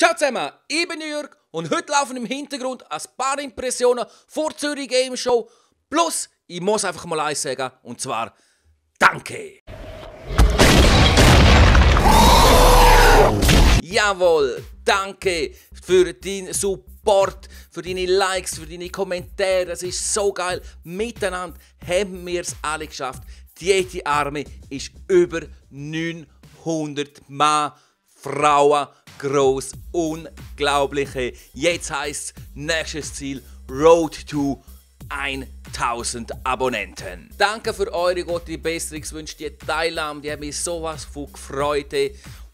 Ciao zusammen, ich bin Jörg und heute laufen im Hintergrund ein paar Impressionen vor Zürich Game Show. Plus, ich muss einfach mal eins sagen, und zwar Danke! Jawohl, danke für deinen Support, für deine Likes, für deine Kommentare. Das ist so geil. Miteinander haben wir es alle geschafft. Die Army ist über 900 Mann, Frauen groß, unglaubliche. Jetzt heißt nächstes Ziel Road to 1000 Abonnenten. Danke für eure gute Besserungswünsche, die Teilnahme, die haben mich sowas von gefreut.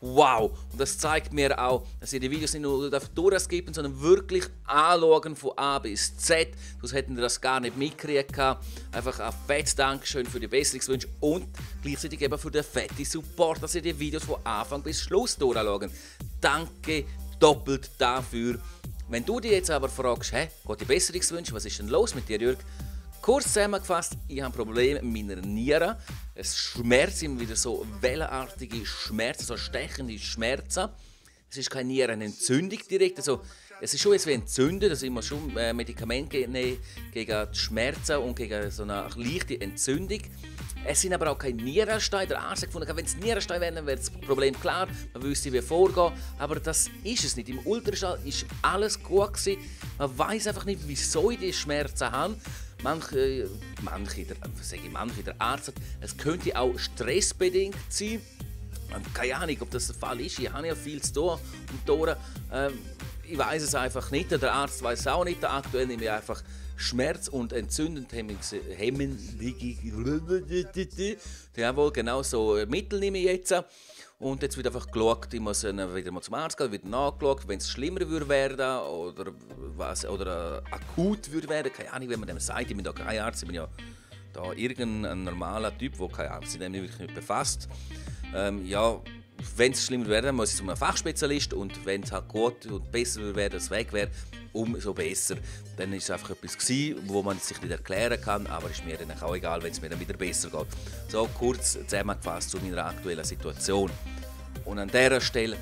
Wow! Und das zeigt mir auch, dass ihr die Videos nicht nur durchskippen, sondern wirklich anschauen von A bis Z. Sonst hätten wir das gar nicht mitgekriegt. Einfach ein fettes Dankeschön für die Besserungswünsche und gleichzeitig eben für den fetten Support, dass ihr die Videos von Anfang bis Schluss durchschauen. Danke doppelt dafür. Wenn du dich jetzt aber fragst, hä, die Besserungswünsche, was ist denn los mit dir, Jürg? Kurz zusammengefasst, ich habe ein Problem mit meiner Niere. Es schmerzt immer wieder so wellenartige Schmerzen, so stechende Schmerzen. Es ist keine Nierenentzündung direkt, also es ist schon wie entzündet, also ich muss schon äh, Medikamente nehmen gegen die Schmerzen und gegen so eine leichte Entzündung. Es sind aber auch keine Nierensteine. Der Arzt hat gefunden, wenn es Nierensteine wären, wäre das Problem klar. Man wüsste, wie vorgehen. Aber das ist es nicht. Im Ultraschall ist alles gut gewesen. Man weiß einfach nicht, wieso ich diese Schmerzen habe. Manche, manche, der, sage ich, manche, der Arzt sagt, es könnte auch stressbedingt sein. Keine Ahnung, ob das der Fall ist. Ich habe ja viel zu tun und tun. Ähm, ich weiß es einfach nicht. Der Arzt weiß es auch nicht. Aktuell nehme ich einfach Schmerz- und entzündend hemmende Jawohl, genau so Mittel nehme ich jetzt. Und jetzt wird einfach geschaut, ich muss wieder mal zum Arzt gehen, wird nachgeschaut, wenn es schlimmer würde werden oder, was, oder äh, akut würde werden, keine Ahnung, wie man dem sagt, ich bin da kein Arzt, ich bin ja da irgendein normaler Typ, der kein Arzt sich damit wirklich nicht befasst. Ähm, ja, wenn es schlimmer wäre, muss ich zu einem Fachspezialist und wenn es halt gut und besser wäre, das weg wäre, umso besser. Dann ist es einfach etwas gewesen, wo man sich nicht erklären kann, aber ist mir dann auch egal, wenn es mir dann wieder besser geht. So kurz zusammengefasst zu meiner aktuellen Situation. Und an dieser Stelle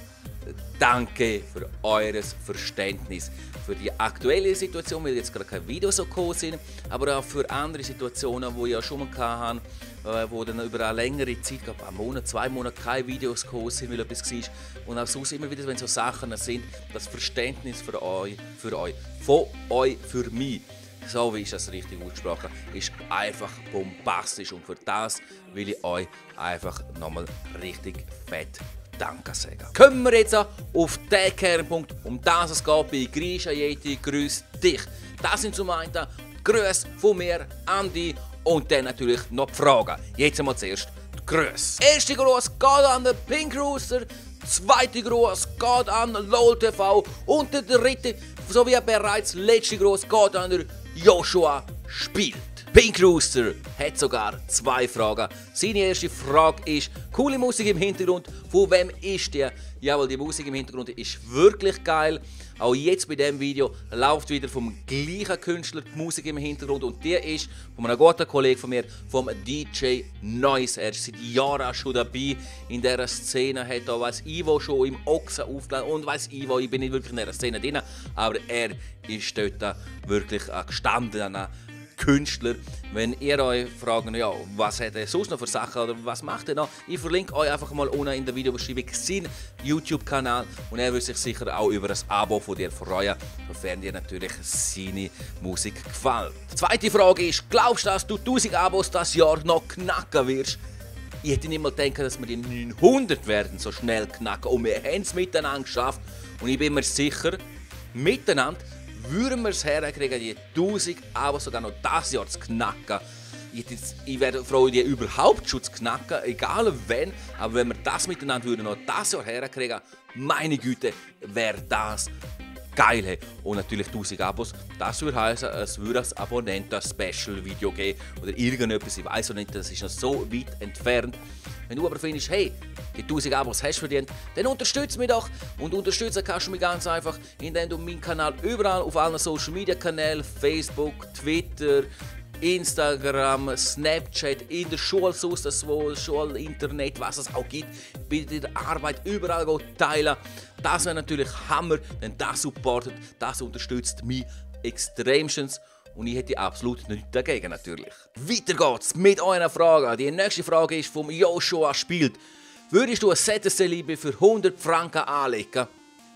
danke für eures Verständnis für die aktuelle Situation, weil jetzt gerade keine Videos so gekommen sind, aber auch für andere Situationen, die ich ja schon mal hatte, äh, wo dann über eine längere Zeit, glaube ein Monat, zwei Monate keine Videos gekommen sind, weil etwas war. Und auch sonst immer wieder, wenn so Sachen sind, das Verständnis für euch, für euch, von euch, für mich, so wie ich das richtig ausgesprochen ist einfach bombastisch. Und für das will ich euch einfach nochmal richtig fett Danke sagen. Kommen wir jetzt auf den Kernpunkt, um das es geht bei Grisha Yeti Grüß dich. Das sind zum einen Grüße von mir an dich und dann natürlich noch die Fragen. Jetzt einmal zuerst die Grüße. Erste Gruß geht an den Pink Rooster, zweite Gruß geht an LOL TV und der dritte, so wie bereits letzte Gruß, geht an Joshua Spielt. Pink Rooster hat sogar zwei Fragen. Seine erste Frage ist, coole Musik im Hintergrund, von wem ist die? Jawohl, die Musik im Hintergrund ist wirklich geil. Auch jetzt bei diesem Video läuft wieder vom gleichen Künstler die Musik im Hintergrund und die ist von einem guten Kollegen von mir, vom DJ Noise. Er ist seit Jahren schon dabei in dieser Szene, hat da weiß Ivo schon im Ochsen aufgeladen und weiß Ivo, ich bin nicht wirklich in dieser Szene drin, aber er ist dort wirklich ein gestandener Künstler. Wenn ihr euch fragt, ja, was hat er sonst noch für Sachen oder was macht er noch, ich verlinke euch einfach mal unten in der Videobeschreibung seinen YouTube-Kanal und er wird sich sicher auch über ein Abo von dir freuen, sofern dir natürlich seine Musik gefällt. Die zweite Frage ist, glaubst du, dass du 1000 Abos das Jahr noch knacken wirst? Ich hätte nicht mal gedacht, dass wir die 900 werden so schnell knacken und wir haben es miteinander geschafft und ich bin mir sicher, miteinander würden wir es herkriegen, die 1000 Abos sogar noch das Jahr zu knacken. Ich, ich wäre froh, die überhaupt schon zu knacken, egal wenn. Aber wenn wir das miteinander würden, noch das Jahr herkriegen, meine Güte, wäre das geil. Und natürlich 1000 Abos. Das würde heißen, es würde ein Abonnenten-Special-Video geben oder irgendetwas. Ich weiß noch nicht, das ist noch so weit entfernt. Wenn du aber findest, hey, die 1000 Abos hast du verdient, dann unterstütze mich doch. Und unterstützen kannst du mich ganz einfach, indem du meinen Kanal überall auf allen Social Media Kanälen, Facebook, Twitter, Instagram, Snapchat, in der Schule, sonst das wo, Schule, Internet, was es auch gibt, bei der Arbeit, überall teilen. Das wäre natürlich Hammer, denn das supportet, das unterstützt mich extremstens und ich hätte absolut nichts dagegen natürlich. Weiter geht's mit eurer Frage. Die nächste Frage ist vom Joshua Spielt. Würdest du eine ZSC-Liebe für 100 Franken anlegen?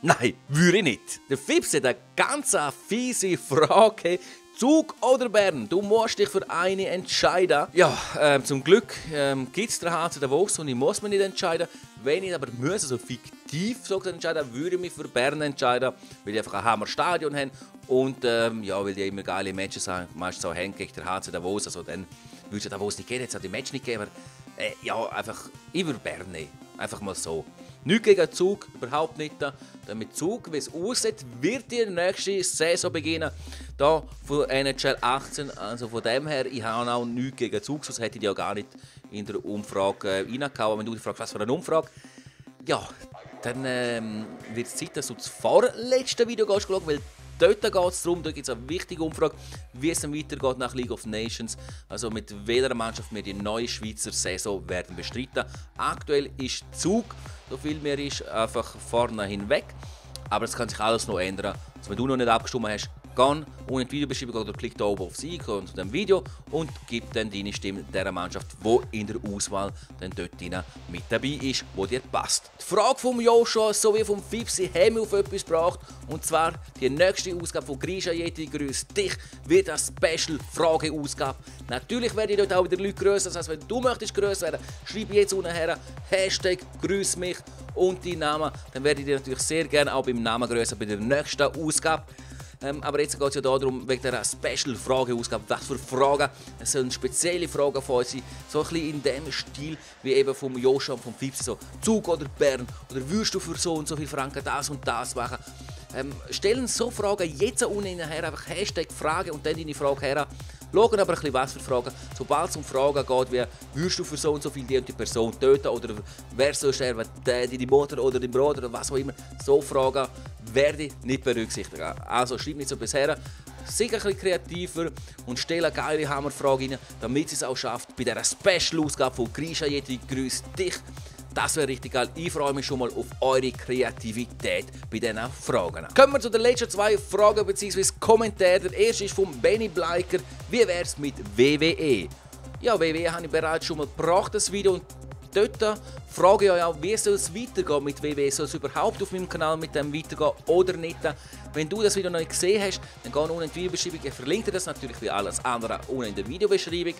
Nein, würde ich nicht. Der Fips hat eine ganz fiese Frage. Zug oder Bern? Du musst dich für eine entscheiden. Ja, ähm, zum Glück ähm, gibt es den HC Davos und ich muss mich nicht entscheiden. Wenn ich aber muss, also fiktiv so entscheiden, würde ich mich für Bern entscheiden, weil die einfach ein Hammer-Stadion haben und ähm, ja, weil die immer geile Matches haben, meistens auch haben gegen den HC Davos. Also dann würde es Davos nicht geben, jetzt hat die Match nicht gegeben. Äh, ja, einfach, würde Bern nehmen. Einfach mal so. Nicht gegen Zug, überhaupt nicht. Denn mit Zug, wie es aussieht, wird die nächste Saison beginnen. Da von NHL 18. Also von dem her, ich habe auch nichts gegen Zug, sonst hätte ich ja gar nicht in der Umfrage äh, reingehauen. Wenn du dich fragst, was für eine Umfrage, ja, dann ähm, wird es Zeit, dass du das vorletzte Video gehst, weil Dort geht es darum, da gibt es eine wichtige Umfrage, wie es weitergeht nach League of Nations. Also mit welcher Mannschaft wir die neue Schweizer Saison werden bestreiten. Aktuell ist Zug, so viel mehr ist, einfach vorne hinweg. Aber es kann sich alles noch ändern. Also wenn du noch nicht abgestimmt hast, unten in die Videobeschreibung oder klick da oben auf Sie zu dem Video und gib dann deine Stimme der Mannschaft, die in der Auswahl dann dort mit dabei ist, wo dir passt. Die Frage vom Joshua sowie vom Fipsi haben wir auf etwas gebracht und zwar die nächste Ausgabe von Grisha Yeti grüßt dich wird eine Special Frage-Ausgabe. Natürlich werde ich dort auch wieder Leute grüßen, das heißt, wenn du möchtest grüßen werden, schreib jetzt unten her Hashtag grüß mich und deinen Namen, dann werde ich dir natürlich sehr gerne auch beim Namen grüßen bei der nächsten Ausgabe. Ähm, aber jetzt geht es ja darum, wegen dieser Special-Frageausgabe, was für Fragen, es sollen spezielle Fragen von uns sein, so ein bisschen in dem Stil, wie eben vom Joshua und vom Fipsi, so Zug oder Bern, oder würdest du für so und so viel Franken das und das machen. Ähm, stellen so Fragen jetzt unten her, einfach Hashtag Frage und dann deine Frage her. Schauen aber ein bisschen, was für Fragen. Sobald es um Fragen geht, wie würdest du für so und so viel die und die Person töten oder wer soll sterben, deine Mutter oder dein Bruder oder was auch immer. So Fragen werde ich nicht berücksichtigen. Also schreib nicht so bisher. Sei ein bisschen kreativer und stelle geile Hammerfrage rein, damit sie es auch schafft, bei dieser Special-Ausgabe von Grisha Yeti grüßt dich das wäre richtig geil. Ich freue mich schon mal auf eure Kreativität bei diesen Fragen. Kommen wir zu den letzten zwei Fragen bzw. Kommentaren. Der erste ist von Benny Bleiker. Wie wäre es mit WWE? Ja, WWE habe ich bereits schon mal gebracht, das Video. Und dort frage ich euch auch, wie soll es weitergehen mit WWE? Soll es überhaupt auf meinem Kanal mit dem weitergehen oder nicht? Wenn du das Video noch nicht gesehen hast, dann geh unten in die Videobeschreibung. Ich verlinke das natürlich wie alles andere unten in der Videobeschreibung.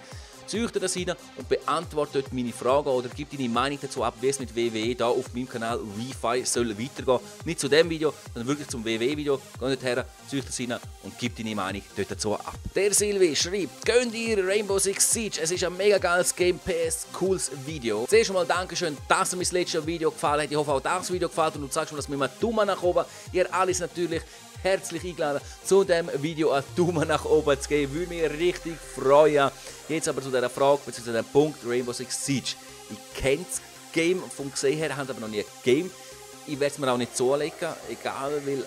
Dir das rein und beantworte dort meine Fragen oder gib deine Meinung dazu ab, wie es mit WWE da auf meinem Kanal Wi-Fi soll weitergehen. Nicht zu dem Video, sondern wirklich zum WWE-Video. Geh dort her, such das rein und gib deine Meinung dort dazu ab. Der Silvi schreibt, gönnt ihr Rainbow Six Siege. Es ist ein mega geiles Game PS, cooles Video. Zuerst einmal Dankeschön, dass dir mein letztes Video gefallen hat. Ich hoffe auch das Video gefallen hat und du sagst mir das mit einem Daumen nach oben. Ihr alles natürlich herzlich eingeladen, zu dem Video einen Daumen nach oben zu geben. Würde mich richtig freuen. Jetzt aber zu dieser Frage, bzw. dem Punkt Rainbow Six Siege. Ich kenne das Game vom Gesehen her, habe aber noch nie Game. Ich werde es mir auch nicht zulegen, egal, weil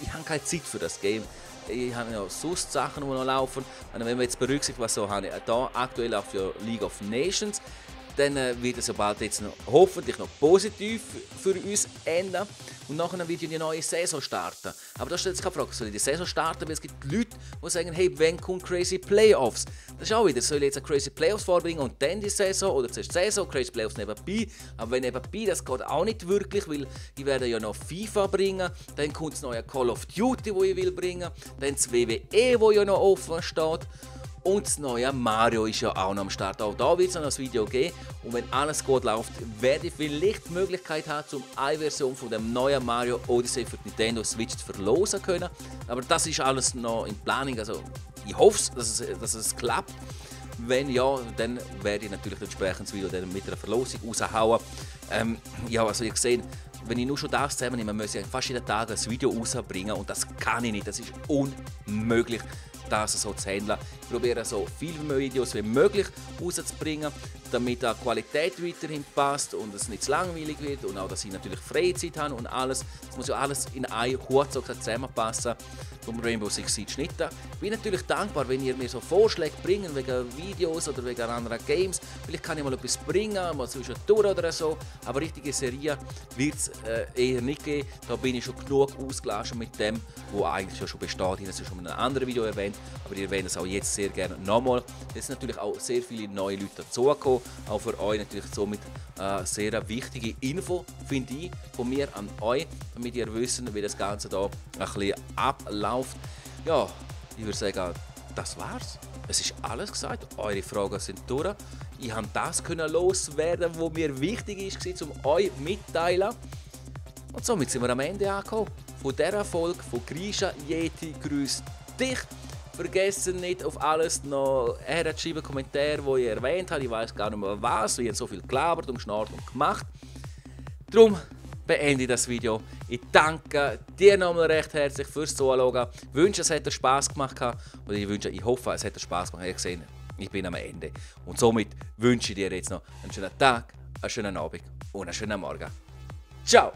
ich habe keine Zeit für das Game. Ich habe ja sonst Sachen, die noch laufen. Und wenn wir jetzt berücksichtigen, was so habe ich da aktuell auch für League of Nations, dann wird es bald jetzt noch, hoffentlich noch positiv für uns enden. Und nachher wird ja die neue Saison starten. Aber da stellt sich keine Frage, soll ich die Saison starten? Weil es gibt Leute, die sagen, hey, wenn kommen Crazy Playoffs? Das ist auch wieder, soll ich jetzt eine Crazy Playoffs vorbringen und dann die Saison oder zuerst die Saison, Crazy Playoffs nebenbei. Aber wenn nebenbei, das geht auch nicht wirklich, weil die werden ja noch FIFA bringen, dann kommt das neue Call of Duty, wo ich will bringen, dann das WWE, wo ja noch offen steht. Und das neue Mario ist ja auch noch am Start. Auch da wird es noch ein Video geben. Und wenn alles gut läuft, werde ich vielleicht die Möglichkeit haben, zum eine Version von dem neuen Mario Odyssey für die Nintendo Switch zu verlosen können. Aber das ist alles noch in Planung. Also ich hoffe, dass es, dass es klappt. Wenn ja, dann werde ich natürlich entsprechend das Video mit einer Verlosung raushauen. Ähm, ja, also ihr seht, wenn ich nur schon das zusammennehme, muss ich fast jeden Tag ein Video rausbringen und das kann ich nicht, das ist unmöglich das so zu handeln. Ich probiere so viele Videos wie möglich rauszubringen. damit die Qualität weiterhin passt und es nicht zu langweilig wird und auch, dass ich natürlich Freizeit habe und alles. Das muss ja alles in einen Hut zusammenpassen vom Rainbow Six Siege Schnitte. Ich bin natürlich dankbar, wenn ihr mir so Vorschläge bringt wegen Videos oder wegen anderen Games. Vielleicht kann ich mal etwas bringen, mal zwischendurch oder so. Aber richtige Serie wird es äh, eher nicht geben. Da bin ich schon genug ausgelassen mit dem, was eigentlich schon besteht. Ich habe es schon in einem anderen Video erwähnt, aber ihr erwähnt es auch jetzt sehr gerne nochmal. Es sind natürlich auch sehr viele neue Leute dazugekommen. Auch für euch natürlich somit äh, sehr wichtige Info, finde ich, von mir an euch, damit ihr wisst, wie das Ganze da ein bisschen abläuft. Ja, ich würde sagen, das war's. Es ist alles gesagt. Eure Fragen sind durch. Ich habe das loswerden, was mir wichtig ist, um euch mitteilen. Und somit sind wir am Ende angekommen. Von dieser Folge von Grisha Yeti grüßt dich. Vergessen nicht auf alles noch herzuschreiben, Kommentare, die ihr erwähnt habt. Ich weiß gar nicht mehr was. Wir haben so viel gelabert und geschnarrt und gemacht. Darum beende ich das Video. Ich danke dir nochmal recht herzlich fürs Zuschauen. Ich wünsche, es hat Spass gemacht. Oder ich wünsche, ich hoffe, es hat Spass gemacht. Ihr gesehen, ich bin am Ende. Und somit wünsche ich dir jetzt noch einen schönen Tag, einen schönen Abend und einen schönen Morgen. Ciao!